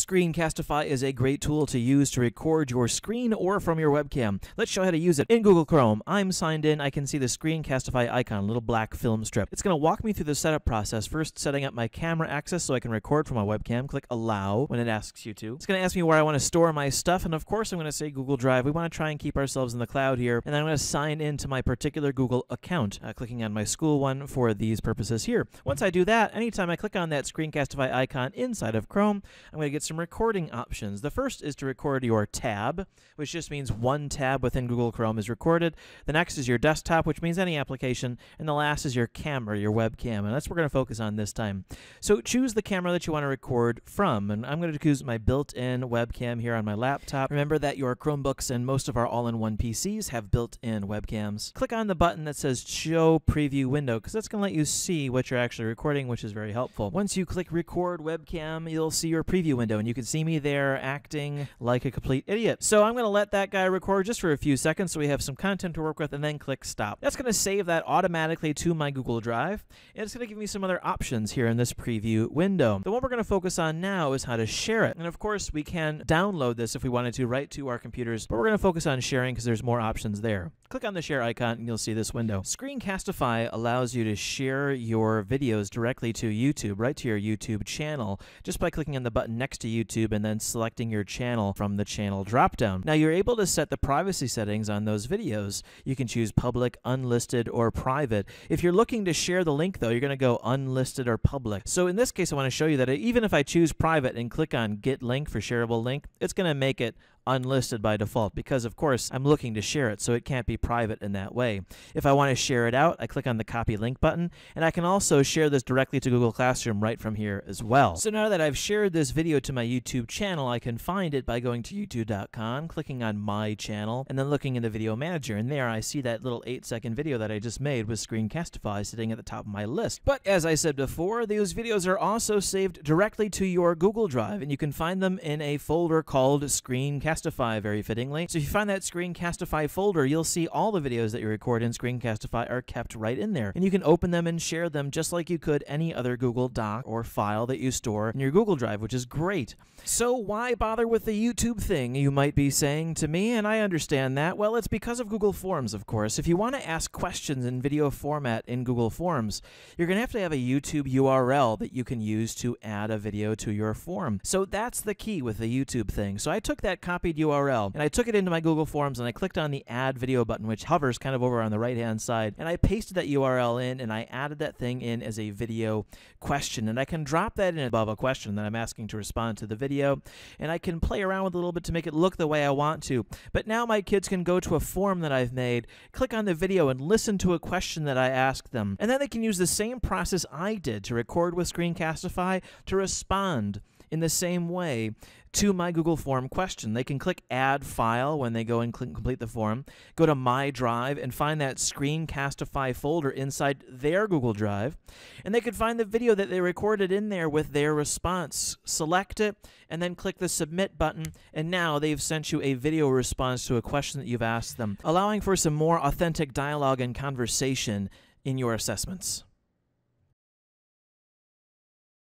Screencastify is a great tool to use to record your screen or from your webcam. Let's show how to use it. In Google Chrome, I'm signed in. I can see the Screencastify icon, a little black film strip. It's going to walk me through the setup process. First, setting up my camera access so I can record from my webcam. Click Allow when it asks you to. It's going to ask me where I want to store my stuff, and of course, I'm going to say Google Drive. We want to try and keep ourselves in the cloud here, and then I'm going to sign in to my particular Google account, uh, clicking on my school one for these purposes here. Once I do that, anytime I click on that Screencastify icon inside of Chrome, I'm going to get some recording options. The first is to record your tab, which just means one tab within Google Chrome is recorded. The next is your desktop, which means any application. And the last is your camera, your webcam. And that's what we're going to focus on this time. So choose the camera that you want to record from. And I'm going to choose my built-in webcam here on my laptop. Remember that your Chromebooks and most of our all-in-one PCs have built-in webcams. Click on the button that says Show Preview Window, because that's going to let you see what you're actually recording, which is very helpful. Once you click Record Webcam, you'll see your preview window, and you can see me there acting like a complete idiot. So I'm going to let that guy record just for a few seconds so we have some content to work with, and then click Stop. That's going to save that automatically to my Google Drive, and it's going to give me some other options here in this preview window. The one we're going to focus on now is how to share it. And of course, we can download this if we wanted to right to our computers, but we're going to focus on sharing because there's more options there. Click on the share icon and you'll see this window. Screencastify allows you to share your videos directly to YouTube, right to your YouTube channel, just by clicking on the button next to YouTube and then selecting your channel from the channel dropdown. Now you're able to set the privacy settings on those videos. You can choose public, unlisted, or private. If you're looking to share the link though, you're going to go unlisted or public. So in this case, I want to show you that even if I choose private and click on get link for shareable link, it's going to make it unlisted by default because of course I'm looking to share it so it can't be private in that way. If I want to share it out I click on the copy link button and I can also share this directly to Google Classroom right from here as well. So now that I've shared this video to my YouTube channel I can find it by going to youtube.com clicking on my channel and then looking in the video manager and there I see that little 8 second video that I just made with Screencastify sitting at the top of my list. But as I said before those videos are also saved directly to your Google Drive and you can find them in a folder called Screencastify Screencastify very fittingly. So if you find that Screencastify folder, you'll see all the videos that you record in Screencastify are kept right in there. And you can open them and share them just like you could any other Google Doc or file that you store in your Google Drive, which is great. So why bother with the YouTube thing, you might be saying to me, and I understand that. Well, it's because of Google Forms, of course. If you want to ask questions in video format in Google Forms, you're going to have to have a YouTube URL that you can use to add a video to your form. So that's the key with the YouTube thing. So I took that copied URL and I took it into my Google Forms and I clicked on the add video button, which hovers kind of over on the right hand side, and I pasted that URL in and I added that thing in as a video question. And I can drop that in above a question that I'm asking to respond to the video and I can play around with it a little bit to make it look the way I want to. But now my kids can go to a form that I've made, click on the video and listen to a question that I ask them. And then they can use the same process I did to record with Screencastify to respond in the same way to my Google Form question. They can click Add File when they go and complete the form, go to My Drive, and find that Screencastify folder inside their Google Drive. And they could find the video that they recorded in there with their response. Select it, and then click the Submit button, and now they've sent you a video response to a question that you've asked them, allowing for some more authentic dialogue and conversation in your assessments.